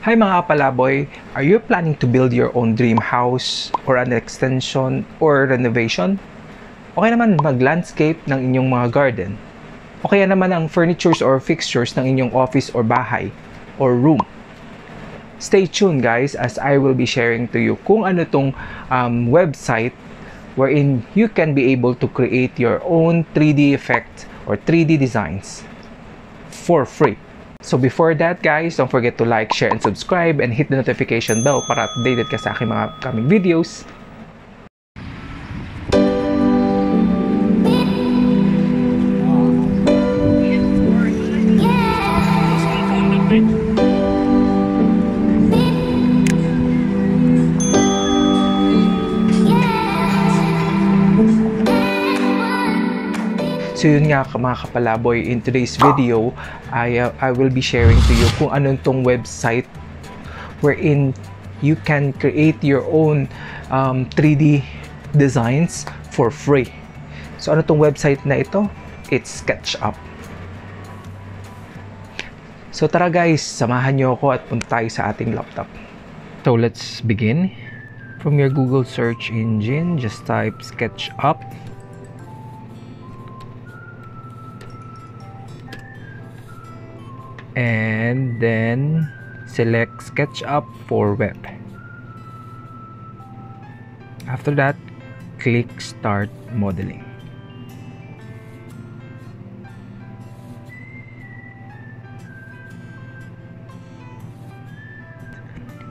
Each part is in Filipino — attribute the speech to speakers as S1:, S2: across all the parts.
S1: Hi mga kapalaboy! Are you planning to build your own dream house or an extension or renovation? Okay naman mag-landscape ng inyong mga garden. O kaya naman ang furnitures or fixtures ng inyong office or bahay or room. Stay tuned guys as I will be sharing to you kung ano tong um, website wherein you can be able to create your own 3D effect or 3D designs for free. So before that guys, don't forget to like, share, and subscribe and hit the notification bell para updated ka sa aking mga coming videos. So yun nga mga kapalaboy, in today's video, I, uh, I will be sharing to you kung anong tong website wherein you can create your own um, 3D designs for free. So ano tong website na ito? It's SketchUp. So tara guys, samahan nyo ako at punta tayo sa ating laptop. So let's begin. From your Google search engine, just type SketchUp. And then select SketchUp for web. After that, click Start Modeling.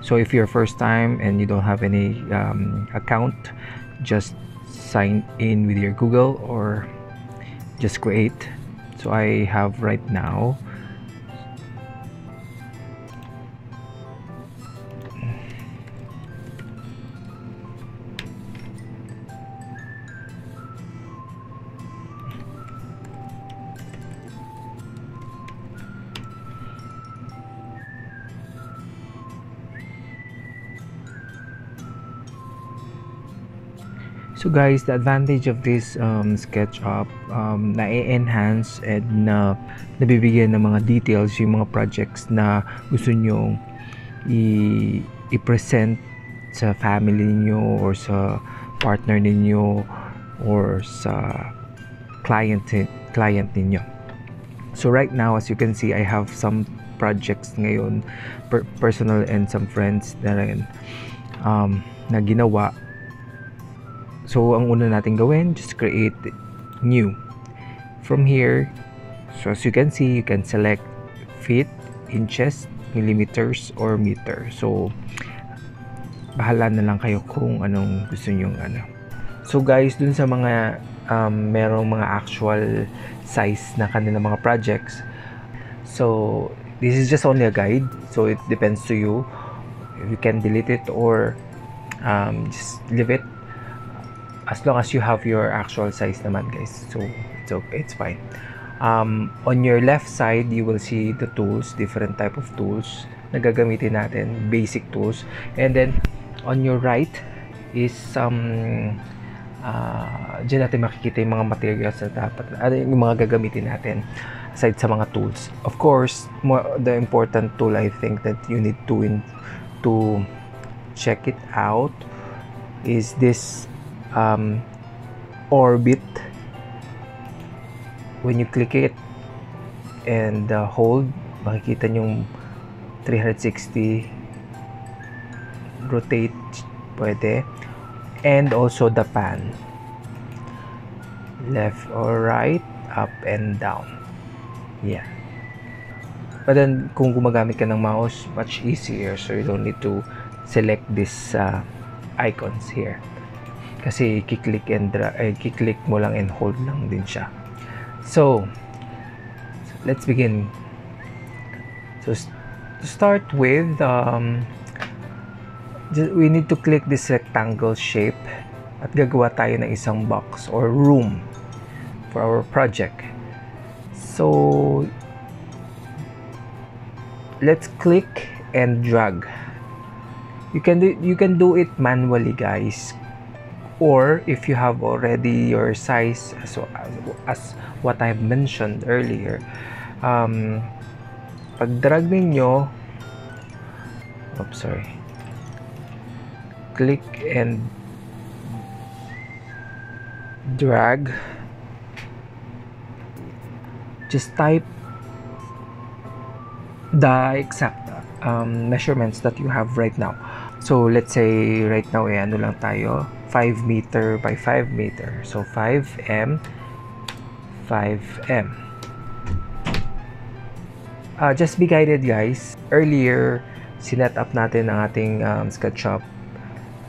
S1: So if you're first time and you don't have any um, account, just sign in with your Google or just create. So I have right now So guys, the advantage of this um, SketchUp, um, na-enhance and na nabibigyan ng mga details yung mga projects na gusto nyo i-present sa family niyo or sa partner ninyo or sa client client ninyo. So right now, as you can see, I have some projects ngayon, per- personal and some friends na rin um, na ginawa So, ang una natin gawin, just create new. From here, so as you can see, you can select feet, inches, millimeters, or meter. So, bahala na lang kayo kung anong gusto nyo ano. So guys, dun sa mga um, merong mga actual size na kanilang mga projects, so this is just only a guide. So it depends to you. You can delete it or um, just leave it as long as you have your actual size naman guys. So it's okay it's fine. Um, on your left side you will see the tools different type of tools na gagamitin natin basic tools. And then on your right is some uh, dyan natin makikita yung mga materials na dapat ano yung mga gagamitin natin aside sa mga tools. Of course more, the important tool I think that you need to in, to check it out is this um, orbit when you click it and uh, hold makikita yung 360 rotate pwede. And also the pan. Left or right up and down. Yeah. But then kung gumagamit ka ng mouse much easier. So you don't need to select these uh, icons here kasi kiklik and drag, eh, kiklik mo lang and hold lang din siya. So let's begin. So to start with um, we need to click this rectangle shape at gagawa tayo ng isang box or room for our project. So let's click and drag. You can do you can do it manually guys or if you have already your size so as what I've mentioned earlier um, pag drag ninyo oops sorry click and drag. Just type the exact um, measurements that you have right now so let's say right now eh ano lang tayo 5 meter by 5 meter. So 5m 5m uh, just be guided guys. Earlier sinet up natin ang ating um, SketchUp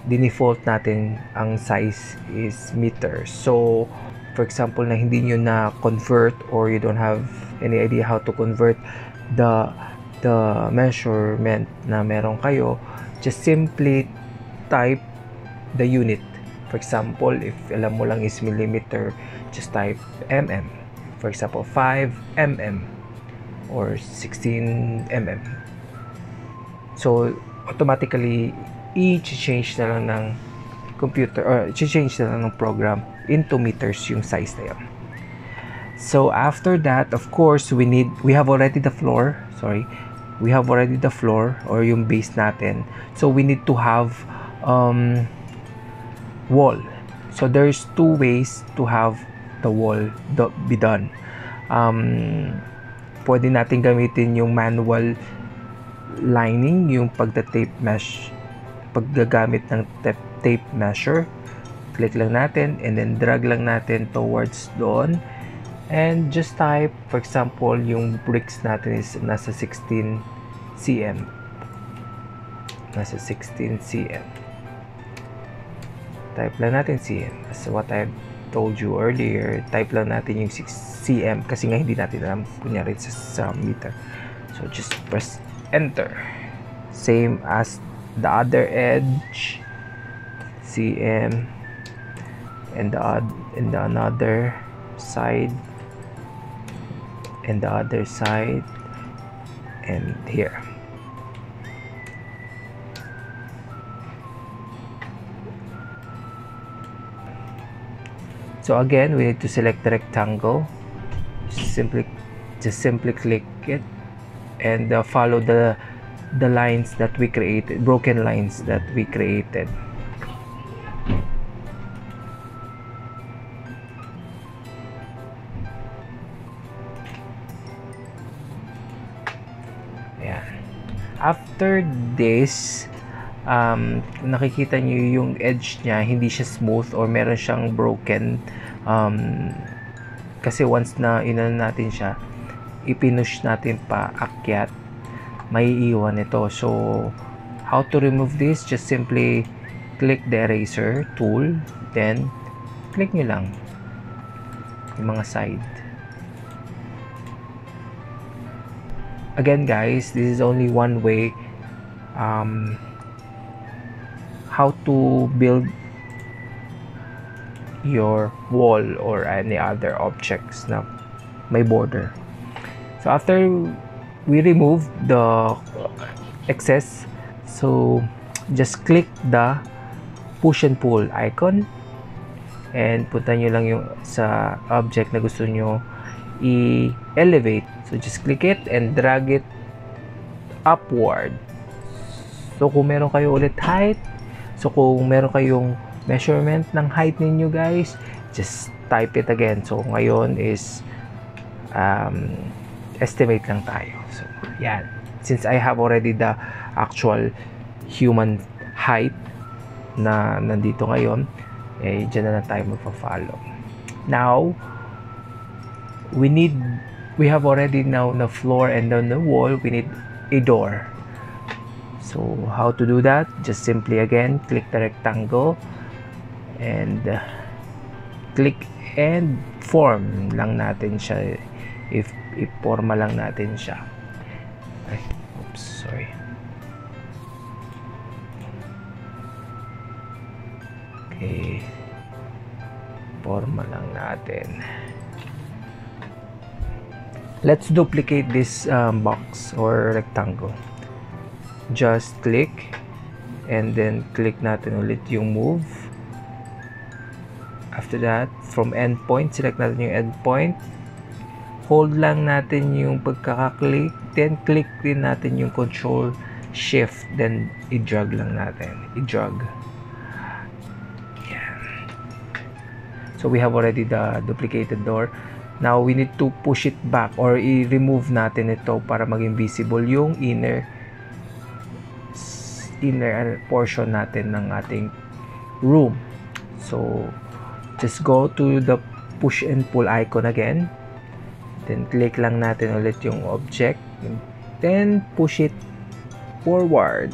S1: dinefault natin ang size is meter. So, for example, na hindi nyo na convert or you don't have any idea how to convert the the measurement na meron kayo, just simply type the unit. For example, if alam mo lang is millimeter, just type mm. For example, 5 mm or 16 mm. So, automatically i-change na lang ng computer or i-change na lang ng program into meters yung size na yun. So after that, of course, we need we have already the floor, sorry. We have already the floor or yung base natin. So we need to have um wall. So there's two ways to have the wall do, be done. Um pwede natin gamitin yung manual lining, yung pagda-tape mesh paggagamit ng tape measure click lang natin and then drag lang natin towards doon and just type for example yung bricks natin is nasa 16 cm nasa 16 cm type lang natin cm as what I told you earlier type lang natin yung 6 cm kasi nga hindi natin alam kunyari sa, sa meter. So just press enter. Same as the other edge cm and the and the another side and the other side and here. So again we need to select the rectangle. Simply just simply click it and uh, follow the the lines that we created broken lines that we created after this um, nakikita nyo yung edge niya hindi siya smooth or meron siyang broken um, kasi once na inan natin siya ipinush natin pa akyat may iwan ito. So, how to remove this? Just simply click the eraser tool, then click nyo lang yung mga side. Again guys, this is only one way um, how to build your wall or any other objects na may border. So after we remove the excess so just click the push and pull icon and punta nyo lang yung sa object na gusto nyo i-elevate so just click it and drag it upward so kung meron kayo ulit height so kung meron kayong measurement ng height ninyo guys just type it again so ngayon is um, estimate lang tayo. So, yan. Since I have already the actual human height na nandito ngayon, eh, dyan na lang tayo magpa-follow. Now, we need, we have already now the floor and on the wall, we need a door. So, how to do that? Just simply again, click the rectangle and uh, click and form lang natin siya. If iporma lang natin siya. Ay oops sorry. Okay. Forma lang natin let's duplicate this um, box or rectangle. Just click and then click natin ulit yung move. After that from endpoint select natin yung endpoint. Hold lang natin yung pagkaka-click then click din natin yung control shift then i-drag lang natin. I-drag. Yan. So we have already the duplicated door now we need to push it back or i-remove natin ito para maging visible yung inner inner portion natin ng ating room. So just go to the push and pull icon again. Then click lang natin ulit yung object. Then push it forward.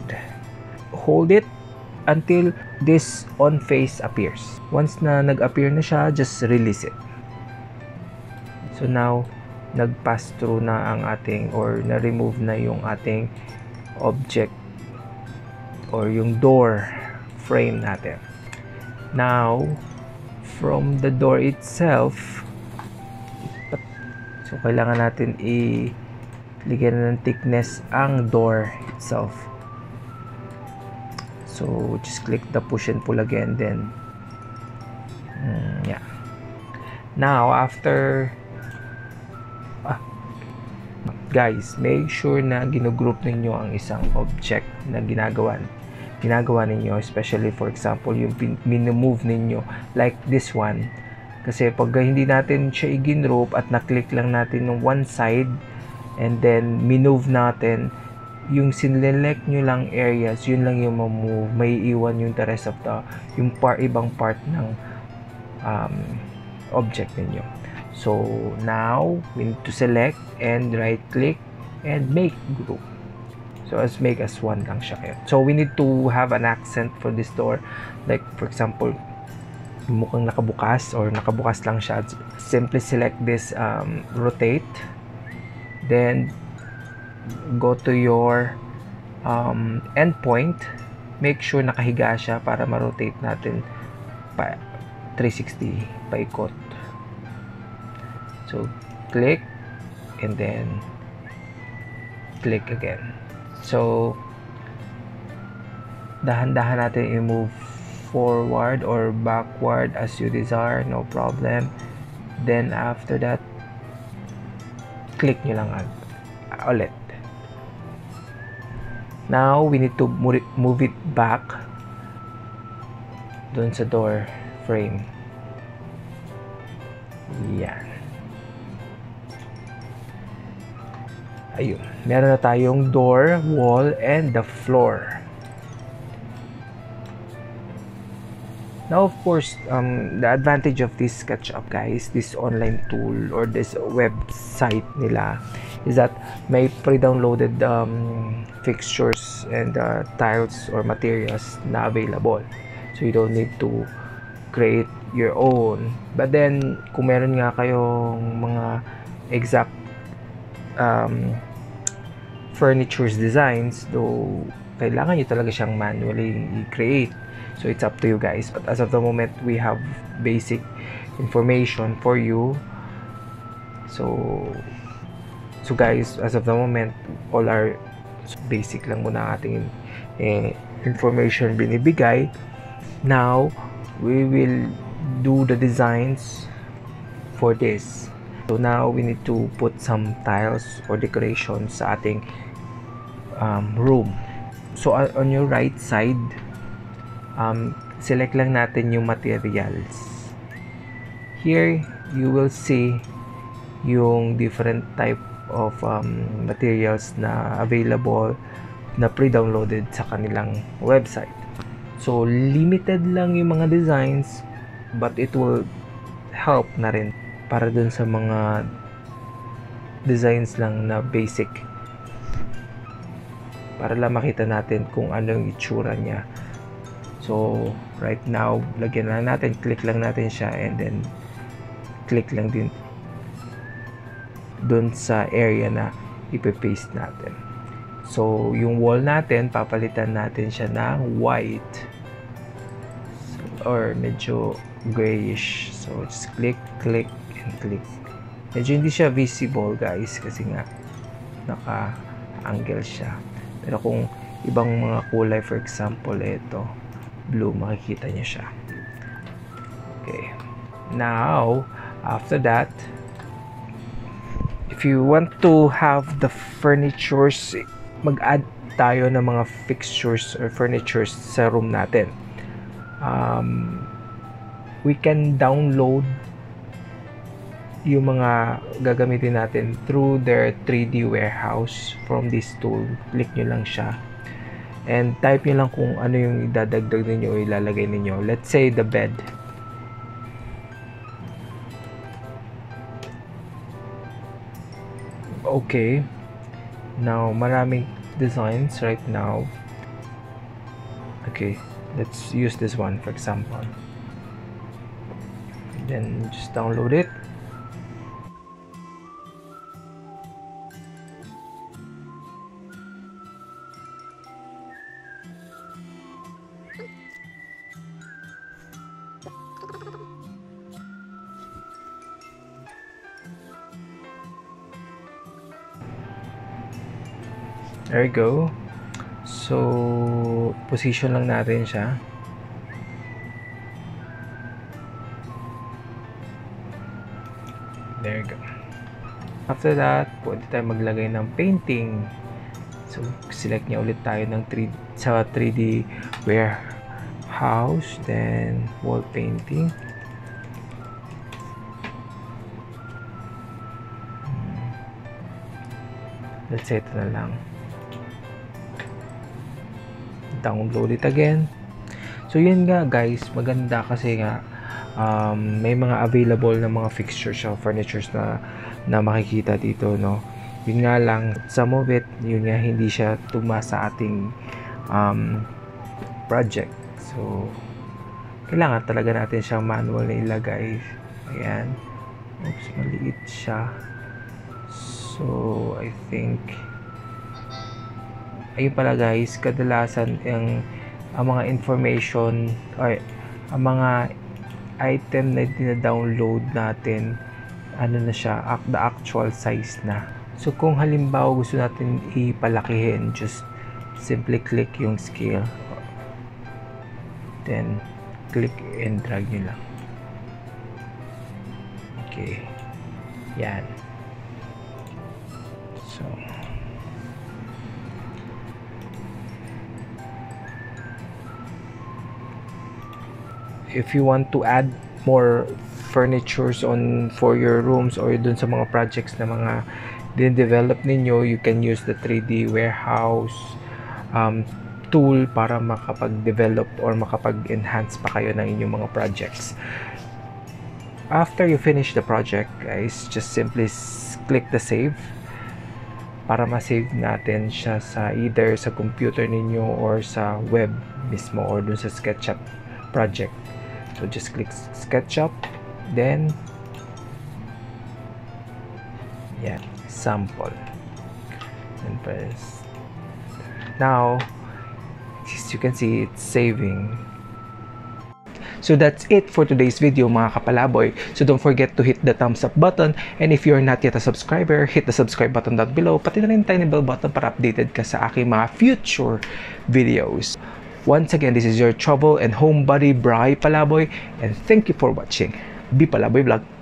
S1: Hold it until this on face appears. Once na nag-appear na siya just release it so now nag-pass through na ang ating or na-remove na yung ating object or yung door frame natin. Now from the door itself so kailangan natin i ligyan ng thickness ang door itself. So just click the push and pull again then mm, yeah. Now after guys make sure na ginugroup ninyo ang isang object na ginagawa ginagawa ninyo especially for example yung minimove ninyo like this one. Kasi pag hindi natin siya i-group at na-click lang natin ng one side and then minove natin yung sinelect nyo lang areas yun lang yung mamove may iwan yung the rest of the yung par, ibang part ng um, object ninyo so now we need to select and right click and make group. So as make as one lang siya kaya. so we need to have an accent for this door. Like for example mukhang nakabukas or nakabukas lang siya. Simply select this um, rotate. Then go to your um, endpoint. Make sure nakahiga siya para ma-rotate natin pa 360 paikot so click and then click again so dahan-dahan natin i-move forward or backward as you desire no problem then after that click nyo lang ulit. Now, we need to move it back dun sa door frame. Yan. Ayun. Meron na tayong door, wall, and the floor. Now, of course, um, the advantage of this SketchUp, guys, this online tool or this website nila is that may pre-downloaded um, fixtures and uh, tiles or materials na available. So, you don't need to create your own. But then, kung meron nga kayong mga exact um, furnitures designs, though kailangan nyo talaga siyang manually i-create. So it's up to you guys. But as of the moment we have basic information for you. So so guys as of the moment all our basic lang muna ating eh, information binibigay. Now we will do the designs for this. So now we need to put some tiles or decorations sa ating um, room. So on your right side um, select lang natin yung materials. Here you will see yung different type of um, materials na available na pre-downloaded sa kanilang website. So limited lang yung mga designs but it will help na rin para dun sa mga designs lang na basic para lang makita natin kung ano yung itsura niya So, right now, lagyan lang natin, click lang natin siya and then click lang din dun sa area na ipe-paste natin. So, yung wall natin, papalitan natin siya ng white or medyo grayish. So, just click, click, and click. Medyo hindi siya visible guys kasi nga naka-angle siya. Pero kung ibang mga kulay, for example, ito, blue makikita niyo siya okay now after that if you want to have the furnitures mag-add tayo ng mga fixtures or furnitures sa room natin. Um, we can download yung mga gagamitin natin through their 3D warehouse from this tool. Click nyo lang siya. And type nyo lang kung ano yung idadagdag ninyo o ilalagay ninyo. Let's say the bed. Okay. Now, maraming designs right now. Okay, let's use this one for example. Then just download it. There we go. So, position lang natin siya. There we go. After that, pwede tayo maglagay ng painting. So, select niya ulit tayo ng 3 sa 3D warehouse, then wall painting. Hmm. Let's say ito na lang. Download it again. So, yun nga guys, maganda kasi nga um, may mga available na mga fixtures o furnitures na na makikita dito no? Yun nga lang some of it yun nga hindi siya tuma sa ating um, project. So kailangan talaga natin siyang manual na ilagay. Ayan. Oops maliit siya. So I think ayun pala guys kadalasan ang ang mga information or ang mga item na dina-download natin ano na siya the actual size na. So kung halimbawa gusto natin ipalakihin just simply click yung scale. Then click and drag nyo lang. Okay. Yan if you want to add more furnitures on for your rooms or dun sa mga projects na mga din-develop ninyo, you can use the 3D warehouse um, tool para makapag-develop or makapag-enhance pa kayo ng inyong mga projects. After you finish the project, guys, just simply click the save para ma-save natin siya sa either sa computer ninyo or sa web mismo or dun sa SketchUp project. So just click SketchUp, then yeah, sample, and press. Now, as you can see, it's saving. So that's it for today's video mga kapalaboy. So don't forget to hit the thumbs up button and if you're not yet a subscriber, hit the subscribe button down below. Pati na rin tiny bell button para updated ka sa aking mga future videos. Once again, this is your travel and home buddy, Bry Palaboy, and thank you for watching. Be Palaboy Vlog.